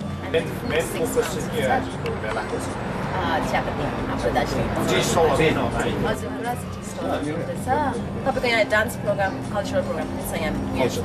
focus चाहिँ के आजको मेलाको छ? चियापत्ती हाम्रो दार्जिलिङ टी स्टल है हजुर पुरा टी स्टलहरू हुँदैछ तपाईँको यहाँ डान्स प्रोग्राम कल्चरल प्रोग्राम पनि छ यहाँ Culture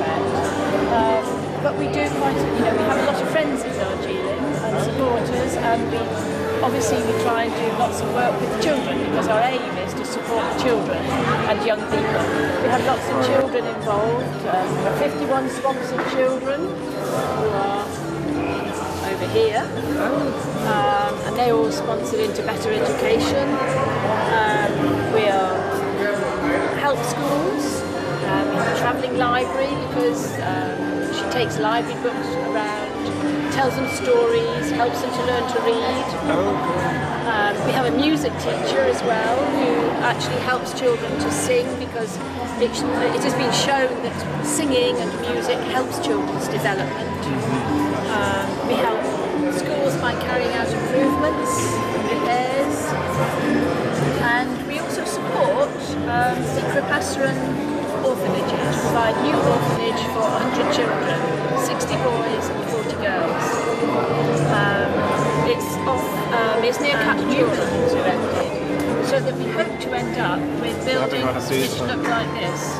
Um, but we do quite, you know, we have a lot of friends in Darjeeling and supporters, and we obviously we try and do lots of work with children because our aim is to support children and young people. We have lots of children involved. Um, we have 51 sponsored children who are over here, um, and they're all sponsored into better education. Um, we are help schools. Travelling library because um, she takes library books around, tells them stories, helps them to learn to read. Um, we have a music teacher as well who actually helps children to sing because it, it has been shown that singing and music helps children's development. Um, we help schools by carrying out improvements, repairs, and we also support um, the Kripasaran orphanage to provide new orphanage for 100 children, 60 boys and 40 girls. Um, it's off, um, it's near it's erected, so that we hope to end up with buildings which look like this.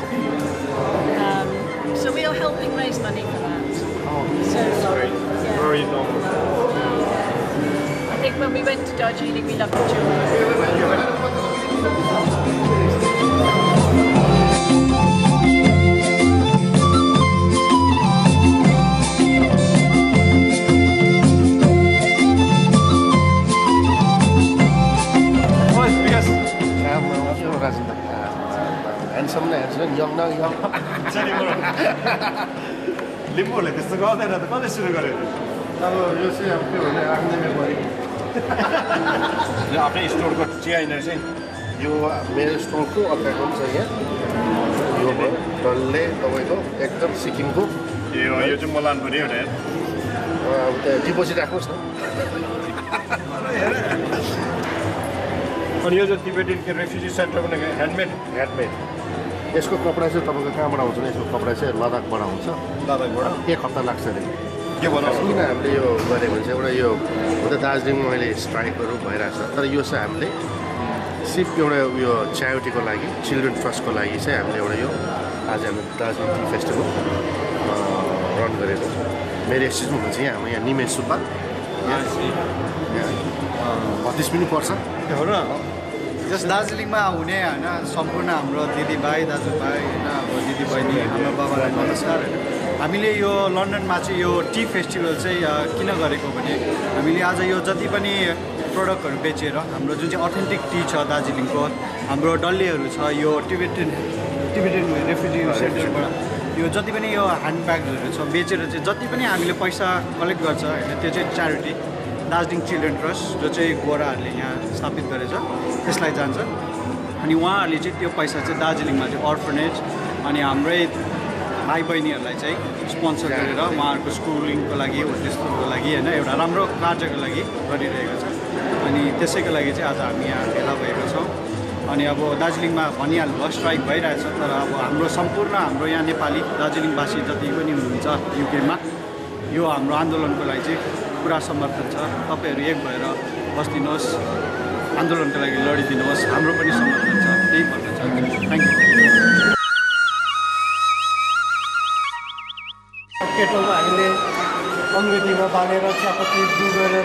Um, so we are helping raise money for that. So, yeah. Very normal. I think when we went to Darjeeling, we loved the children. Handsome न handsome young न young लिम्बूहरूले त्यस्तो गर्दैन त कसले सुरु गर्यो अब यो चाहिँ अब के भने आफ्नै मेमोरी यो आफ्नै स्टोरको चिया यिनीहरू चाहिँ यो मेरो स्टोरको अर्काको पनि छ यहाँ यो भयो डल्लै तपाईँको एकदम सिक्किमको यो यो चाहिँ म लानु पऱ्यो एउटा अब त्यहाँ डिपोजिट राख्नुहोस् न अनि यो चाहिँ तिब्बती रेफ्युजी सेन्टर पनि ह्यान्डमेड ह्यान्डमेड यसको कपडा चाहिँ तपाईँको कहाँबाट आउँछ भने यसको कपडा चाहिँ लद्दाखबाट आउँछ। दादाबाट एक हप्ता लाग्छ अरे। के बनाउँछ? किन हामीले यो गऱ्यो भने चाहिँ एउटा यो त दार्जिलिङमा अहिले स्ट्राइकहरू भइरहेको छ। तर यो चाहिँ हामीले सिर्फ एउटा उयो च्यारिटीको लागि चिल्ड्रेन ट्रस्टको लागि चाहिँ हामीले एउटा यो आज हामीले दार्जिलिङ टी फेस्टिभल रन गरेको छौँ। मेरो एक्सिज हुनुहुन्छ यहाँ हाम्रो यहाँ निमेश सुब्बा। बत्तिस पनि पर्छ। जस दार्जिलिङमा हुने होइन सम्पूर्ण हाम्रो दिदीभाइ दाजुभाइ होइन अब दिदीबहिनी हाम्रो बाबालाई नमस्कार हामीले यो लन्डनमा चाहिँ यो टी फेस्टिभल चाहिँ किन गरेको भने हामीले आज यो जति पनि प्रडक्टहरू बेचेर हाम्रो जुन चाहिँ अथेन्टिक टी छ दार्जिलिङको हाम्रो डल्लेहरू छ यो टिबेटन टिबेटन रेफ्युजी सेन्टरबाट यो जति पनि यो ह्यान्डब्यागहरू छ बेचेर चाहिँ जति पनि हामीले पैसा कलेक्ट गर्छ होइन त्यो चाहिँ च्यारिटी दार्जिलिङ चिल्ड्रेन ट्रस्ट जो चाहिँ गोराहरूले यहाँ स्थापित गरेछ त्यसलाई जान्छ। अनि उहाँहरूले चाहिँ त्यो पैसा चाहिँ दार्जिलिङमा चाहिँ अर्फनेज अनि हाम्रै भाइ बहिनीहरूलाई चाहिँ स्पोन्सर गरेर उहाँहरूको स्कुलिङको लागि हो त्यस्तोको लागि होइन एउटा राम्रो कार्यको लागि गरिरहेको छ। अनि त्यसैको लागि चाहिँ आज हामी यहाँ भेला भएका छौँ। अनि अब दार्जिलिङमा भनिहाल्नुभयो स्ट्राइक भइरहेछ तर अब हाम्रो सम्पूर्ण हाम्रो यहाँ नेपाली दार्जिलिङवासी जति पनि हुनुहुन्छ युकेमा यो हाम्रो आन्दोलनको लागि चाहिँ पुरा समर्थन छ। तपाईँहरू एक भएर बस्दिनुहोस्। आन्दोलनको लागि लडिदिनुहोस्। हाम्रो पनि समर्थन छ। त्यही भन्न चाहन्छु। थ्याङ्क यू केटलमा हामीले अङ्ग्रेजीमा बालेर चियापत्ती डुबेर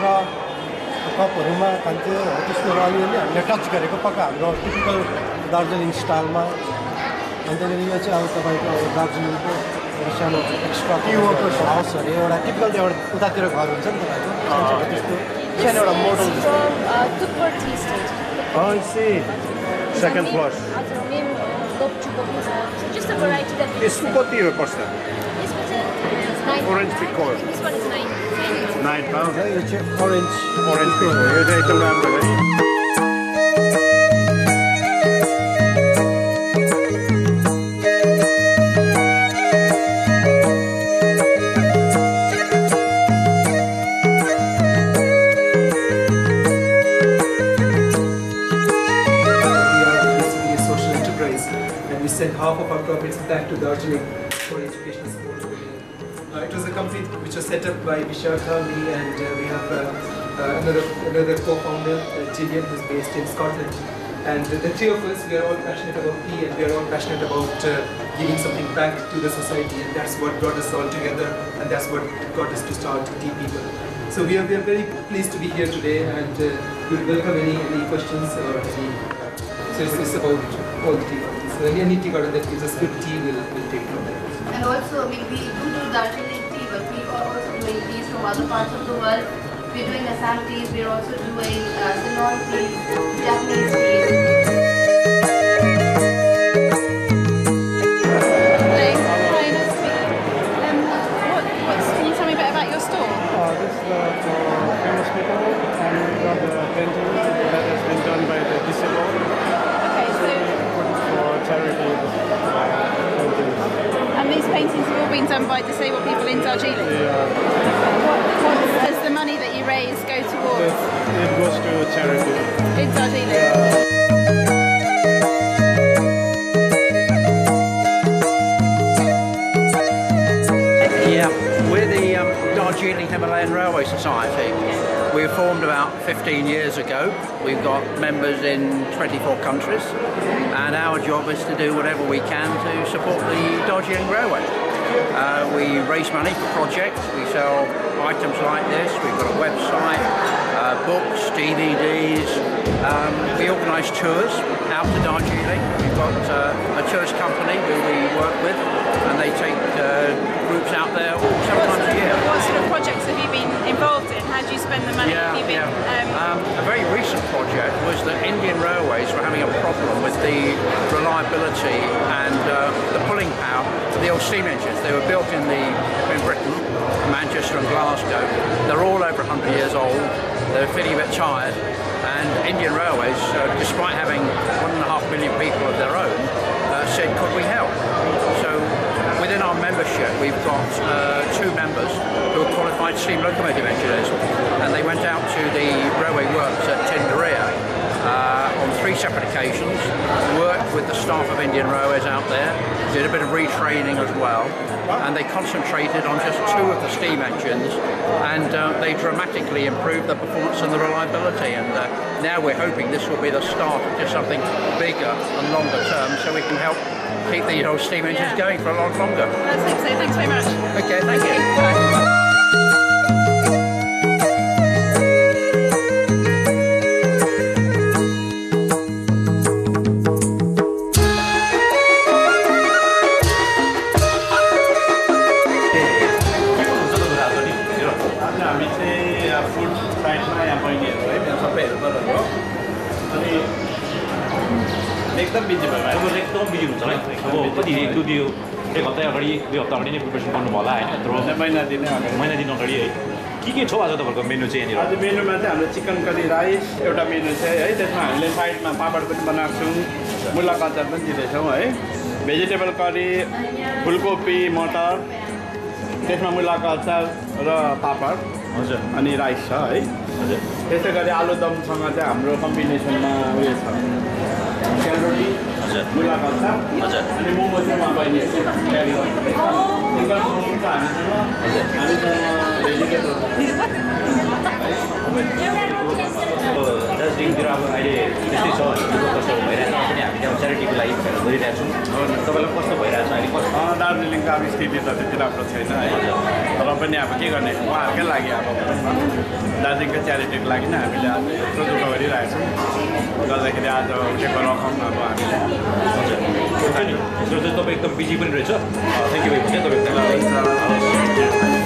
कपहरूमा खान्थ्यो। त्यस्तोहरू अलिअलि हामीले टच गरेको पक्का हाम्रो टिपिकल दार्जिलिङ स्टाइलमा अनि त्यहाँदेखि यो चाहिँ अब तपाईँको दार्जिलिङको सानो एक्स्ट्रा टी वर्कर्स एउटा टिपिकल त्यो एउटा उतातिर घर हुन्छ नि तपाईँको त्यस्तो एउटा मोडल सेकेन्ड फ्लोर यसको कति हो पर्छ ओरेन्ज नाइन है यो चाहिँ we send half of our profits back to Darjeeling for educational support. Uh, it was a company which was set up by Vishakha, me and uh, we have uh, uh, another, another co-founder, uh, Gillian, who's based in Scotland. And the three of us, we are all passionate about tea and we are all passionate about uh, giving something back to the society and that's what brought us all together and that's what got us to start Tea People. So we are, we are very pleased to be here today and we'll welcome any, any questions or any so it's, it's about all the tea So any, tea garden that gives us good tea, we'll, we'll take from there. And also, I mean, we do do Darjeeling tea, but we are also doing teas from other parts of the world. We're doing Assam teas, we're also doing uh, Ceylon teas, Japanese teas. Have all been done by disabled people in Darjeeling. What, what does the money that you raise go towards It goes to charity. in Darjeeling? Yeah, we're the um, Darjeeling Himalayan Railway Society. We were formed about 15 years ago. We've got members in 24 countries, and our job is to do whatever we can to support the Darjeeling Railway. Uh, we raise money for projects, we sell items like this, we've got a website, uh, books, DVDs. Um, we organise tours out to Darjeeling. We've got uh, a tourist company who we work with, and they take Indian Railways, uh, despite having one and a half million people of their own, uh, said, could we help? So within our membership, we've got uh, two members who are qualified steam locomotive engineers, and they went out to the railway works at Tindharia separate occasions, worked with the staff of Indian Railways out there, did a bit of retraining as well, and they concentrated on just two of the steam engines, and uh, they dramatically improved the performance and the reliability. And uh, now we're hoping this will be the start of just something bigger and longer term, so we can help keep the old steam engines going for a lot longer. hope so. Thanks very much. Okay, thank you. एकदम busy भयो तपाईँहरू एकदम busy हुन्छ है अब कति दुई दियो एक हप्ता अगाडि दुई हप्ता अगाडि नै प्रिपेरेसन गर्नुभयो होला होइन महिना दिनै अगाडि महिना दिन अगाडि है के के छ आज तपाईँहरूको मेनु चाहिँ यहाँनिर आज मेनुमा चाहिँ हाम्रो चिकन करी राइस एउटा मेनु छ है त्यसमा हामीले साइडमा पापड पनि बनाएको छौँ मुलाको अचार पनि दिँदैछौँ है भेजिटेबल करी फुलकोपी मटर त्यसमा मुलाको अचार र पापड हजुर अनि राइस छ है त्यसै गरी आलुदमसँग चाहिँ हाम्रो कम्बिनेसनमा उयो छ। सेलरोटी हजुर। अचार हजुर। अनि मोमो चाहिँ उहाँ बहिनीहरू तयारी गर्नुहुन्छ हामीसँग। हामीसँग भेजिटेबल दार्जिलिङतिर अब अहिले त्यस्तै छ कष्ट भइरहेको छ पनि हामी त्यहाँ च्यारिटीको लागि गरिरहेको छौँ। तपाईँलाई कस्तो भइरहेको छ अहिले? कस्तो? दार्जिलिङको अब स्थिति त त्यति राम्रो छैन है। तर पनि अब के गर्ने? उहाँहरूकै लागि अब दार्जिलिङको च्यारिटीको लागि नै हामीले आज यत्रो दुःख गरिरहेको छौँ। गर्दाखेरि आज उठेको रकम अब हामीले हुन्छ नि तपाईँ एकदम बिजी पनि रहेछ। थ्याङ्क यू भेरी मच है। तपाईँ हुन्छ।